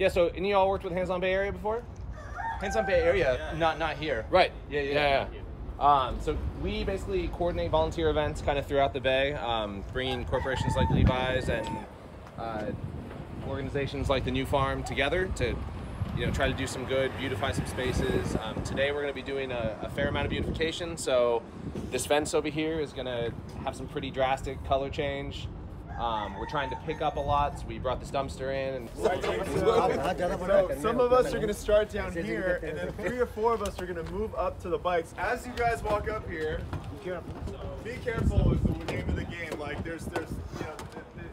Yeah. So any of y'all worked with Hands On Bay Area before? Hands on Bay Area, not not here. Right. Yeah, yeah, yeah. yeah. Um, so we basically coordinate volunteer events kind of throughout the Bay, um, bringing corporations like Levi's and uh, organizations like the New Farm together to, you know, try to do some good, beautify some spaces. Um, today we're going to be doing a, a, fair amount of beautification. So this fence over here is going to have some pretty drastic color change. Um, we're trying to pick up a lot, so we brought this dumpster in. And so some of us are going to start down here, and then three or four of us are going to move up to the bikes. As you guys walk up here, be careful. Be careful is the name of the game. Like there's, there's, you know,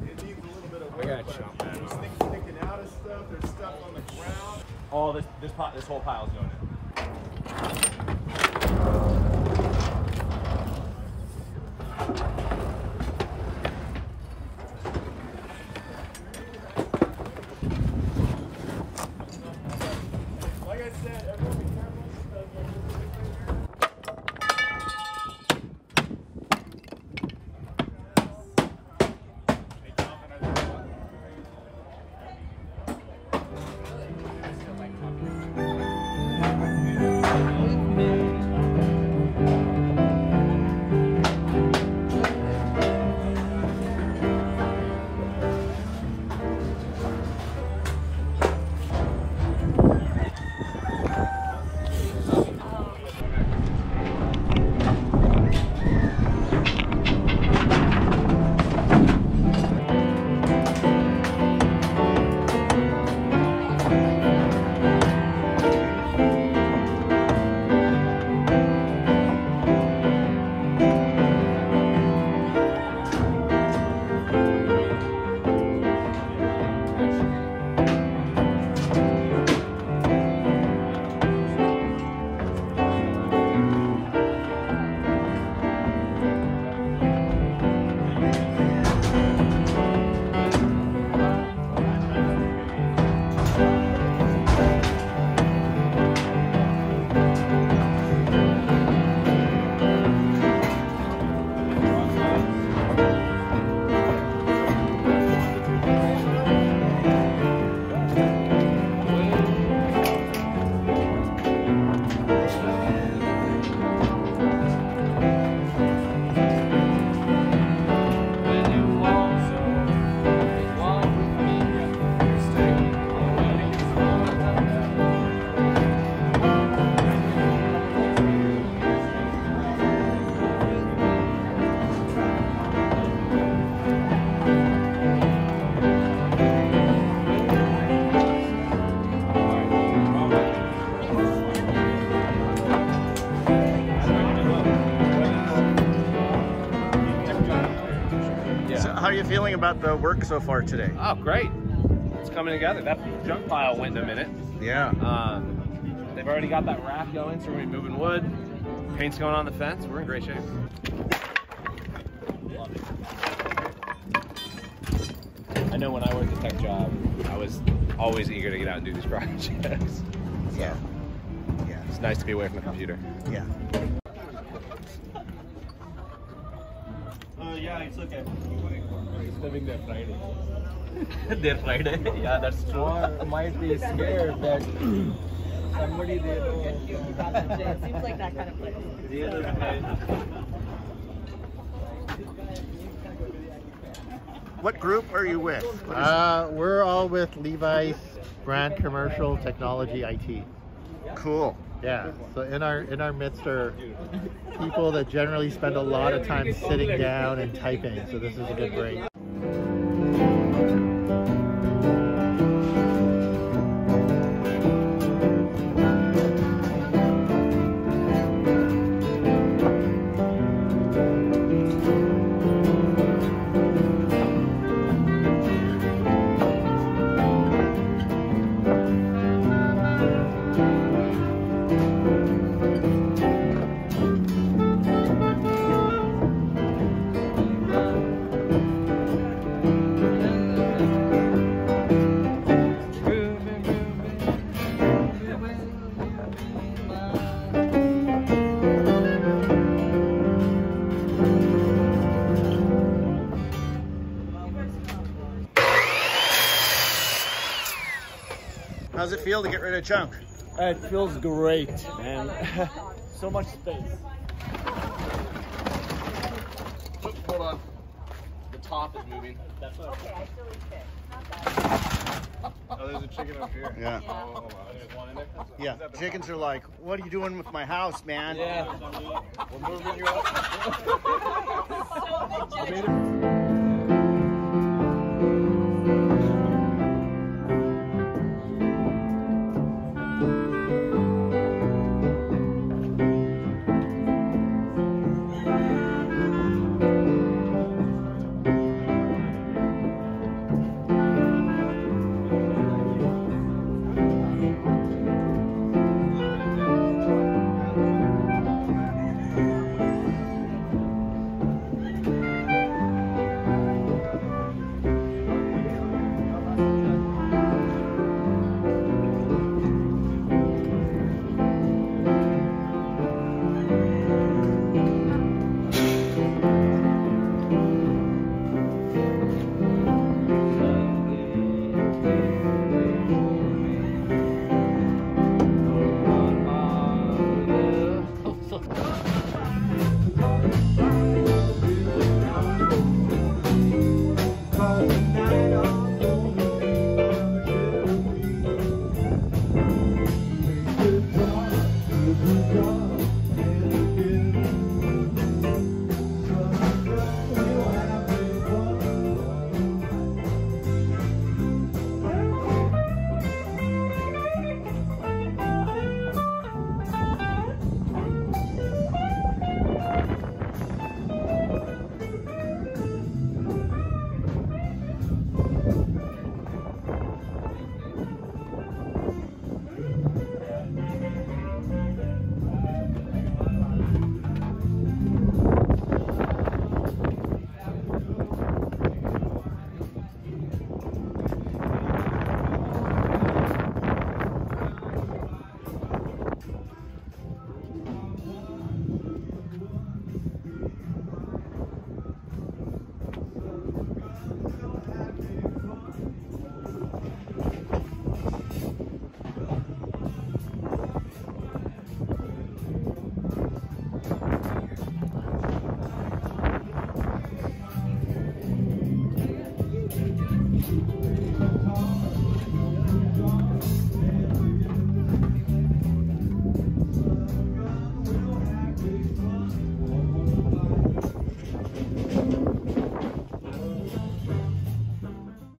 it, it needs a little bit of work. I got you, man. There's things sticking out of stuff. There's stuff on the ground. Oh, this this pot, this whole pile's going in. Feeling about the work so far today? Oh, great. It's coming together. That junk pile went in a minute. Yeah. Um, they've already got that raft going, so we're gonna be moving wood. Paint's going on the fence. We're in great shape. I know when I worked a tech job, I was always eager to get out and do these projects. so, yeah. Yeah. It's nice to be away from the computer. Yeah. Uh, yeah, it's okay disturbing their Friday. their Friday? Yeah, that's true. Or might be scared that somebody they know. It seems like that kind of place. What group are you with? Uh, we're all with Levi's Brand Commercial Technology IT. Cool. Yeah. So in our in our midst are people that generally spend a lot of time sitting down and typing. So this is a good break. How's it feel to get rid of Chunk? It feels great, man. so much space. Hold on. The top is moving. Okay, I still eat fish. Oh, there's a chicken up here. Yeah. Oh, wow. There's one in there? Yeah. Chickens are like, what are you doing with my house, man? Yeah. We're moving you up. So big, Jen.